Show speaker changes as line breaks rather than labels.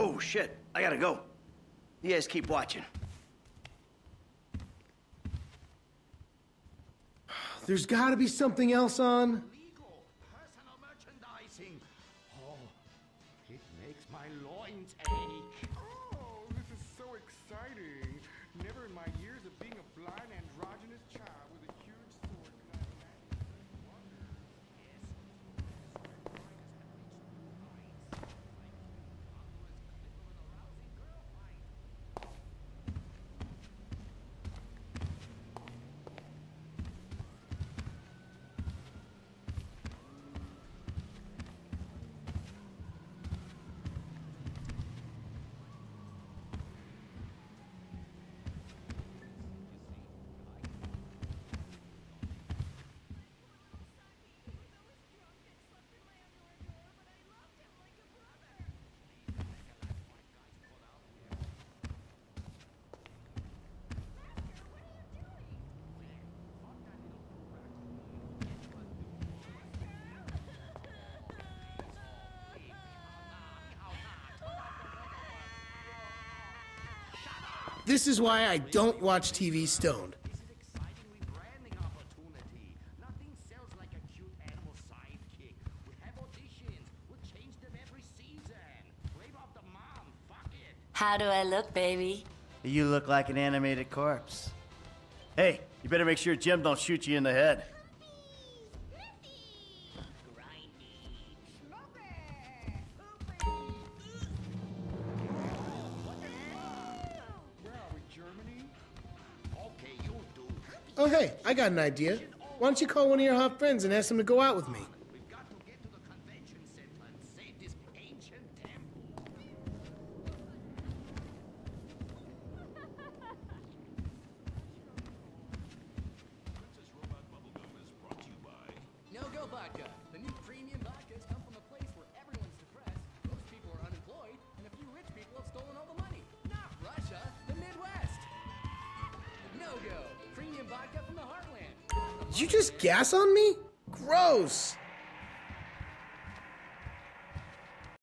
Oh, shit. I gotta go. You guys keep watching.
There's gotta be something else on.
Legal personal merchandising. Oh, it makes my loins ache.
This is
why I don't watch TV stoned.
This is exciting rebranding opportunity. Nothing sells like a cute animal sidekick. We have auditions. We'll change them every season. Wave off the mom. Fuck it.
How do I look, baby?
You look like an animated corpse. Hey, you better make sure Jim don't shoot you in the head.
Oh, hey, I got an idea. Why don't you call one of your hot friends and ask them to go out with me?
We've got to
You just gas on me? Gross.